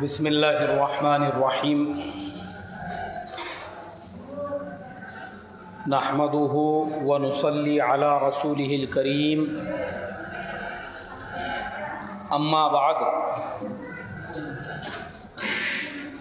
बसमीम नहमदुहु व नसल्ली अला रसूलिहिल करीम अम्मा बाद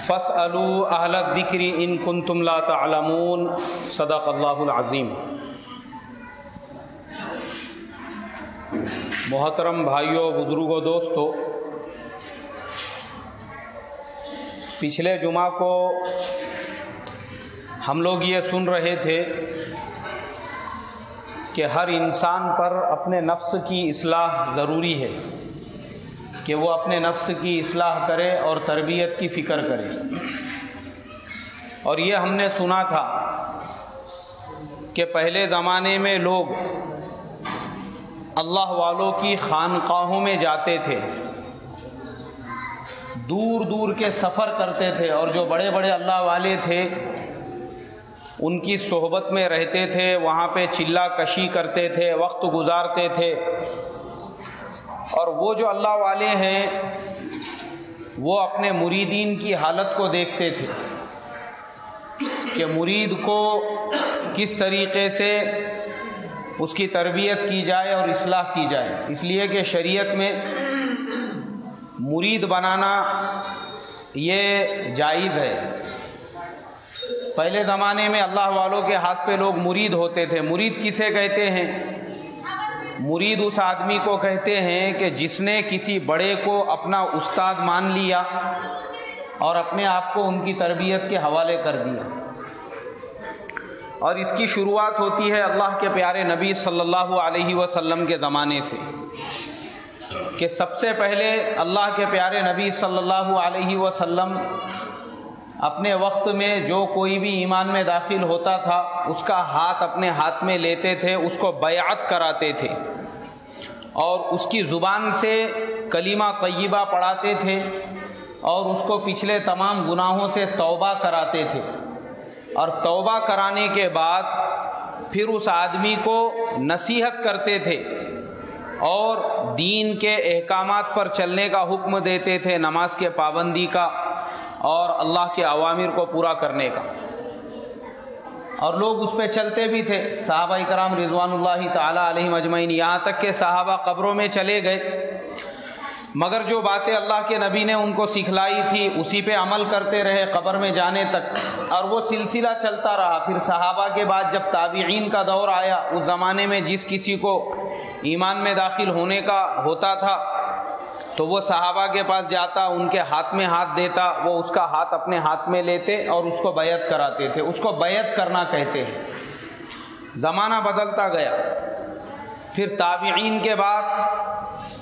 फ़स अलू अहल दिक्री इन कुन तुमला तमून सदाकल्लाज़ीम मोहतरम भाइयों, बुज़ुर्गो, दोस्तों, पिछले जुमा को हम लोग ये सुन रहे थे कि हर इंसान पर अपने नफ्स की असलाह ज़रूरी है। कि वो अपने नफ्स की असलाह करे और तरबियत की फ़िक्र करे। और ये हमने सुना था कि पहले ज़माने में लोग अल्लाह वालों की खानकाहों में जाते थे दूर दूर के सफ़र करते थे और जो बड़े बड़े अल्लाह वाले थे, उनकी सोहबत में रहते थे, वहाँ पे चिल्ला कशी करते थे, वक्त गुजारते थे। और वो जो अल्लाह वाले हैं, वो अपने मुरीदीन की हालत को देखते थे कि मुरीद को किस तरीके से उसकी तरबियत की जाए और इसलाह की जाए। इसलिए कि शरीयत में मुरीद बनाना ये जायज़ है। पहले ज़माने में अल्लाह वालों के हाथ पे लोग मुरीद होते थे। मुरीद किसे कहते हैं? मुरीद उस आदमी को कहते हैं कि जिसने किसी बड़े को अपना उस्ताद मान लिया और अपने आप को उनकी तरबियत के हवाले कर दिया। और इसकी शुरुआत होती है अल्लाह के प्यारे नबी सल्लल्लाहु अलैहि वसल्लम के ज़माने से, कि सबसे पहले अल्लाह के प्यारे नबी सल्लल्लाहु अलैहि वसल्लम अपने वक्त में जो कोई भी ईमान में दाखिल होता था, उसका हाथ अपने हाथ में लेते थे, उसको बयात कराते थे। और उसकी ज़ुबान से कलीमा तय्यबा पढ़ाते थे और उसको पिछले तमाम गुनाहों से तौबा कराते थे। और तौबा कराने के बाद फिर उस आदमी को नसीहत करते थे और दीन के अहकाम पर चलने का हुक्म देते थे, नमाज़ के पाबंदी का। और अल्लाह के अवामिर को पूरा करने का। और लोग उस पर चलते भी थे। साहबा कराम रिजवान ताली मजमैन यहाँ तक के साहबा कब्रों में चले गए। मगर जो बातें अल्लाह के नबी ने उनको सिखलाई थी, उसी पे अमल करते रहे, कब्र में जाने तक। और वो सिलसिला चलता रहा। फिर सहाबा के बाद जब ताबीन का दौर आया, उस ज़माने में जिस किसी को ईमान में दाखिल होने का होता था तो वो सहाबा के पास जाता, उनके हाथ में हाथ देता, वो उसका हाथ अपने हाथ में लेते और उसको बैत कराते थे। उसको बैत करना कहते हैं। ज़माना बदलता गया। फिर ताबीन के बाद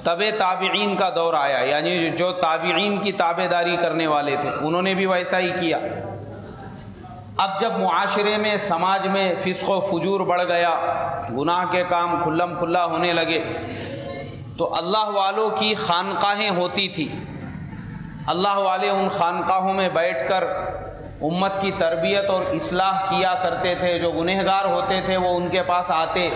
तब ताबीन का दौर आया। यानी जो ताबीन की ताबेदारी करने वाले थे, उन्होंने भी वैसा ही किया। अब जब मुआशरे में, समाज में फिसको फजूर बढ़ गया, गुनाह के काम खुल्लम खुल्ला होने लगे तो अल्लाह वालों की खानकाहें होती थी। अल्लाह वाले उन खानकाहों में बैठकर उम्मत की तरबियत और इसलाह किया करते थे, जो गुनहगार होते थे, वो उनके पास आते,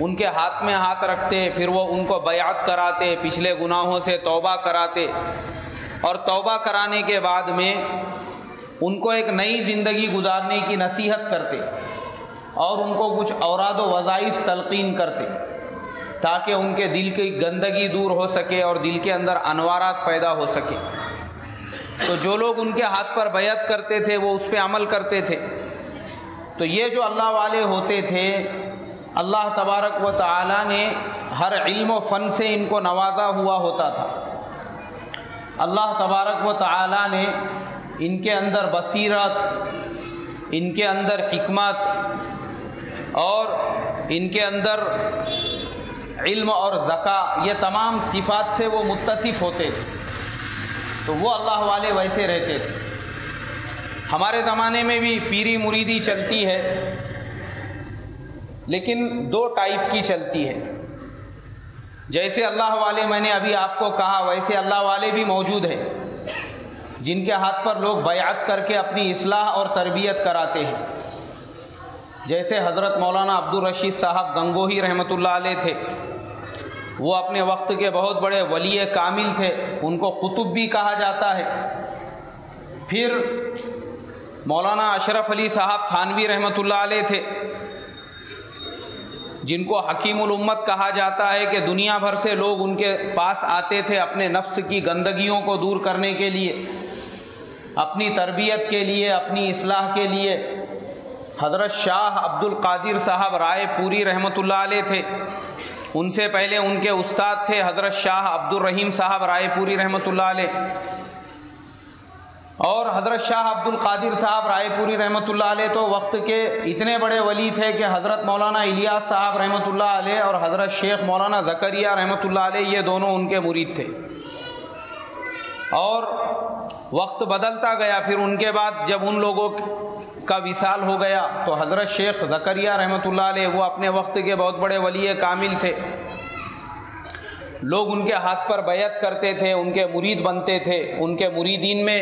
उनके हाथ में हाथ रखते, फिर वो उनको बयात कराते, पिछले गुनाहों से तौबा कराते और तौबा कराने के बाद में उनको एक नई ज़िंदगी गुजारने की नसीहत करते और उनको कुछ औराद वज़ाइफ तलकीन करते। ताकि उनके दिल की गंदगी दूर हो सके और दिल के अंदर अनवारात पैदा हो सके। तो जो लोग उनके हाथ पर बैत करते थे, वो उस पर अमल करते थे। तो ये जो अल्लाह वाले होते थे, अल्लाह तबारक व ताली ने हर इल्म फ़न से इनको नवाजा हुआ होता था। अल्लाह तबारक व ताली ने इनके अंदर बसीरत, इनके अंदर हमत और इनके अंदर इल्म और ज़का, ये तमाम सिफात से वो मुतसिफ़ होते थे। तो वो अल्लाह वाले वैसे रहते थे। हमारे ज़माने में भी पीरी मुरीदी चलती है, लेकिन दो टाइप की चलती है। जैसे अल्लाह वाले, मैंने अभी आपको कहा, वैसे अल्लाह वाले भी मौजूद हैं, जिनके हाथ पर लोग बयात करके अपनी असलाह और तरबियत कराते हैं। जैसे हज़रत मौलाना अब्दुल रशीद साहब गंगोही रहमतुल्लाह अलैह थे, वो अपने वक्त के बहुत बड़े वली कामिल थे, उनको कुतुब भी कहा जाता है। फिर मौलाना अशरफ अली साहब थानवी रहमतुल्लाह अलैह थे, जिनको हकीमुल उम्मत कहा जाता है कि दुनिया भर से लोग उनके पास आते थे अपने नफ्स की गंदगियों को दूर करने के लिए, अपनी तरबियत के लिए, अपनी असलाह के लिए हज़रत शाह अब्दुल कादिर साहब राय पूरी रहमतुल्लाह अलैह थे। उनसे पहले उनके उस्ताद थे हज़रत शाह अब्दुल रहीम साहब रायपुरी रहमतुल्लाह अलैह। और हज़रत शाह अब्दुल कादिर साहब रायपुरी रहमतुल्लाह अलैह तो वक्त के इतने बड़े वली थे कि हज़रत मौलाना इलियास साहब रहमतुल्लाह अलैह और हज़रत शेख मौलाना ज़करिया रहमतुल्लाह अलैह, ये दोनों उनके मुरीद थे। और वक्त बदलता गया, फिर उनके बाद जब उन लोगों का विशाल हो गया तो हज़रत शेख ज़करिया अलैह, वो अपने वक्त के बहुत बड़े वली कामिल थे। लोग उनके हाथ पर बैत करते थे, उनके मुरीद बनते थे, उनके मुरीदीन में।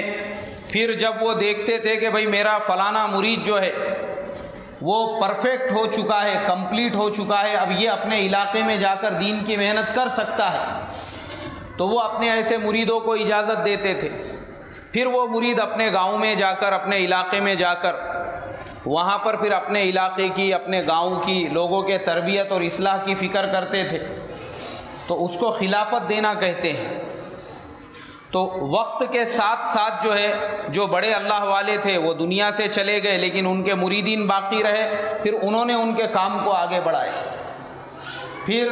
फिर जब वो देखते थे कि भाई मेरा फलाना मुरीद जो है, वो परफेक्ट हो चुका है, कंप्लीट हो चुका है, अब ये अपने इलाके में जाकर दीन की मेहनत कर सकता है तो वो अपने ऐसे मुरीदों को इजाज़त देते थे। फिर वो मुरीद अपने गाँव में जाकर, अपने इलाके में जाकर, वहाँ पर फिर अपने इलाके की, अपने गाँव की लोगों के तरबियत और इसलाह की फ़िक्र करते थे। तो उसको खिलाफत देना कहते हैं। तो वक्त के साथ साथ जो है, जो बड़े अल्लाह वाले थे, वो दुनिया से चले गए, लेकिन उनके मुरीदीन बाकी रहे, फिर उन्होंने उनके काम को आगे बढ़ाए फिर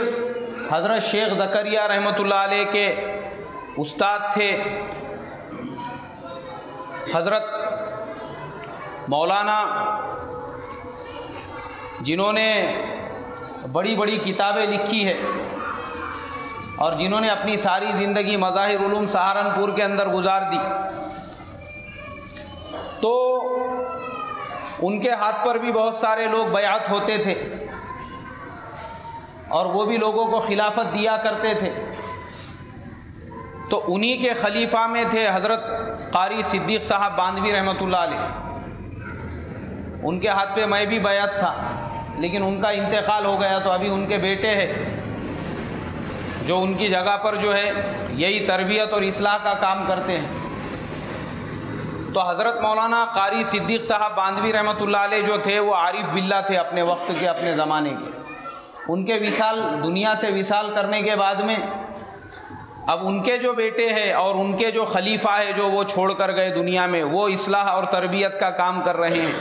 हज़रत शेख ज़करिया अलैह के उस्ताद थे हज़रत मौलाना, जिन्होंने बड़ी बड़ी किताबें लिखी है और जिन्होंने अपनी सारी ज़िंदगी मज़ाहिर सहारनपुर के अंदर गुजार दी तो उनके हाथ पर भी बहुत सारे लोग बयात होते थे और वो भी लोगों को खिलाफत दिया करते थे। तो उन्हीं के खलीफा में थे हज़रत कारी सिद्दीक़ साहब रहमतुल्लाह अलैह। उनके हाथ पे मैं भी बैत था, लेकिन उनका इंतकाल हो गया तो अभी उनके बेटे हैं, जो उनकी जगह पर जो है, यही तरबियत और इसलाह का काम करते हैं। तो हज़रत मौलाना कारी सिद्दीक़ साहब बांधवी अलैह जो थे, वो आरिफ बिल्ला थे अपने वक्त के, अपने ज़माने के। उनके विशाल, दुनिया से विशाल करने के बाद में अब उनके जो बेटे हैं और उनके जो खलीफा है जो वो छोड़ कर गए दुनिया में, वो इसलाह और तरबियत का काम कर रहे हैं।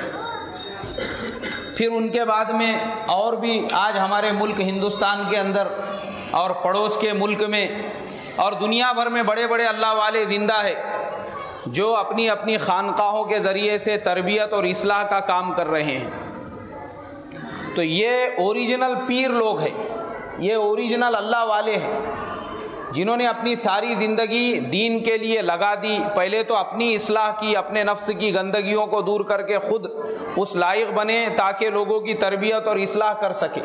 फिर उनके बाद में और भी आज हमारे मुल्क हिंदुस्तान के अंदर और पड़ोस के मुल्क में और दुनिया भर में बड़े बड़े अल्लाह वाले ज़िंदा है, जो अपनी अपनी खानकाहों के ज़रिए से तरबियत और इसलाह का काम कर रहे हैं। तो ये ओरिजिनल पीर लोग हैं, ये ओरिजिनल अल्लाह वाले हैं। जिन्होंने अपनी सारी ज़िंदगी दीन के लिए लगा दी, पहले तो अपनी असलाह की, अपने नफ्स की गंदगियों को दूर करके ख़ुद उस लायक बने ताकि लोगों की तरबियत और असलाह कर सके।